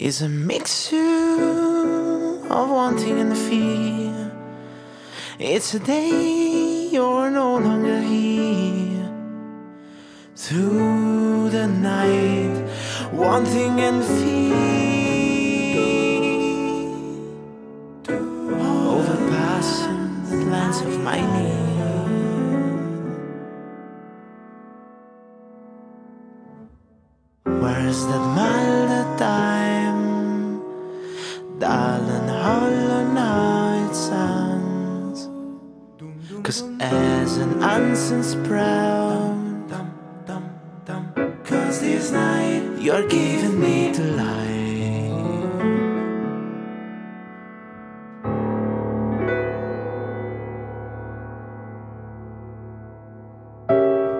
is a mixture of wanting and fear. It's a day you're no longer here. Through the night, wanting and fear. Overpassing the lines of my need. Where's that milder time? And hollow now it sounds. Cause as an unseen sprout, Cause this night you're giving me the light.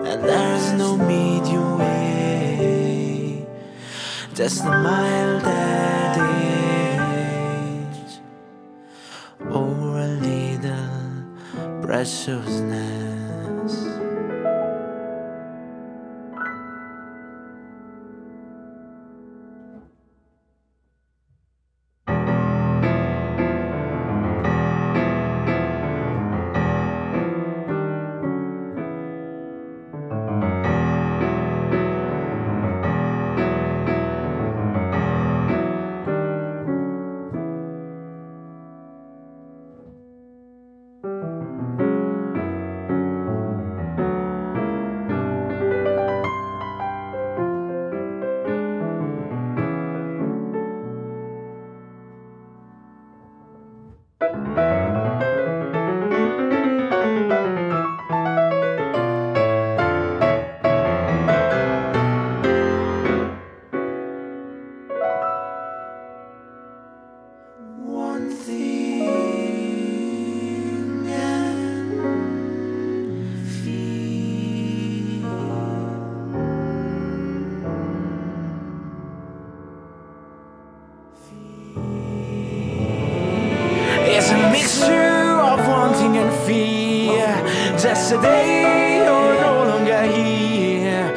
And there's no medium way, just a mild age preciousness. Música fear. Just a day you're no longer here.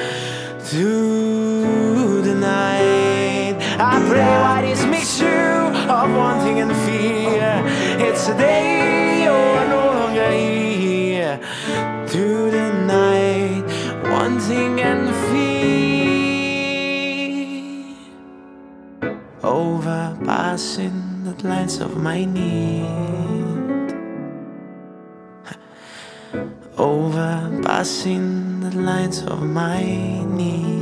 Through the night, I pray why this mixture of wanting and fear. It's a day you're no longer here. Through the night, wanting and fear overpassing the lines of my need, overpassing the lines of my need.